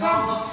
Some.